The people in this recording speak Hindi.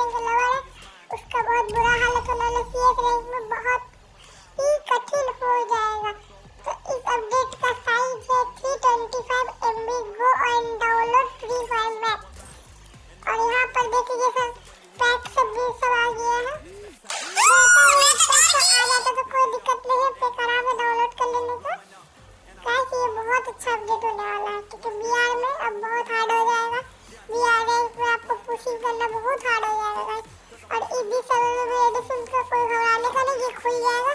रैंक लोअर है। उसका बहुत बुरा हाल है तो नॉन सी एस रैंक में बहुत ही कठिन हो जाएगा। तो इस अपडेट का साइज़ है 325 MB go and download free fire map और यहाँ पर देखिए सर पैक सब भी सब आ गया है। तो तो। अच्छा क्योंकि बी में अब बहुत हार्ड हो जाएगा। बी आर में आपको पुशिंग करना बहुत हार्ड हो जाएगा। तो फ़िल्म का कोई हवाले का नहीं ये खुल जाएगा।